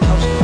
house.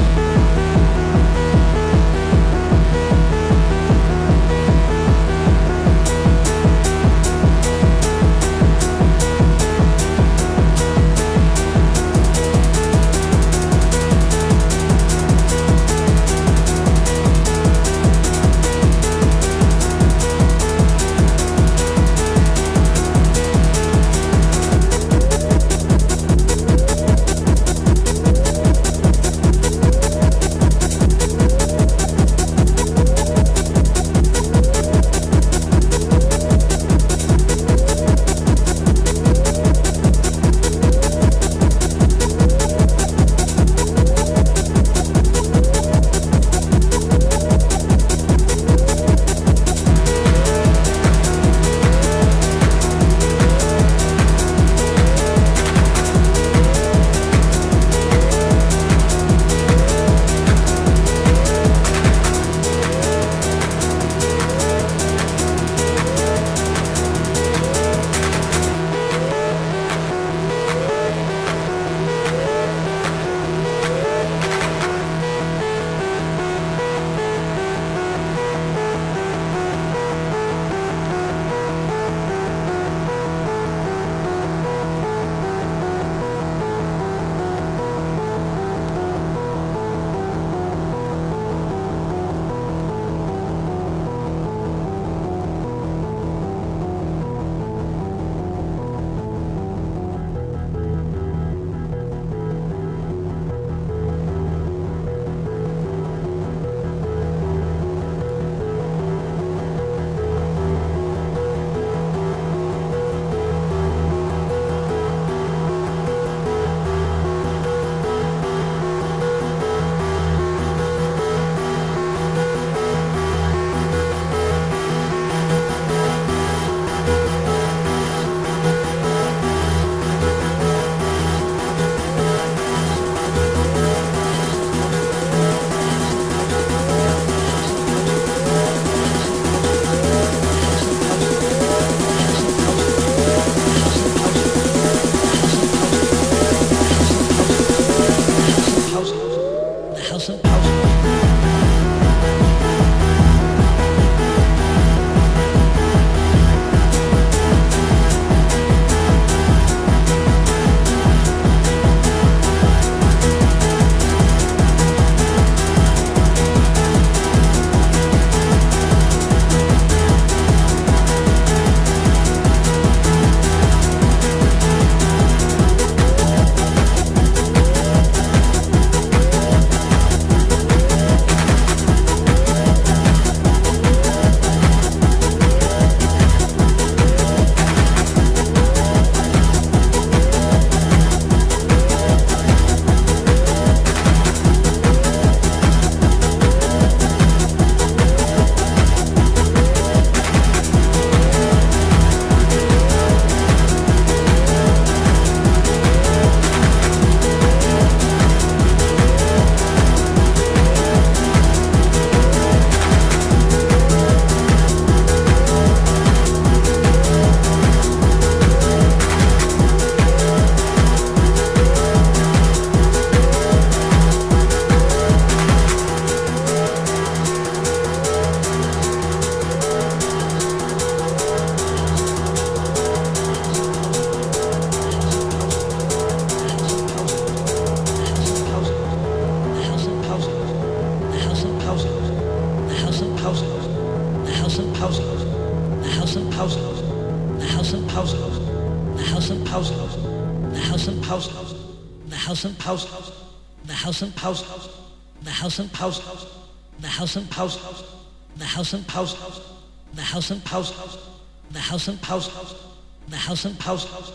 House and poses, the house and poses, the house and poses, the house and poses, the house and poses, the house and poses, the house and poses, the house and poses, the house and poses, the house and poses, the house and poses, the house and poses, the house and poses,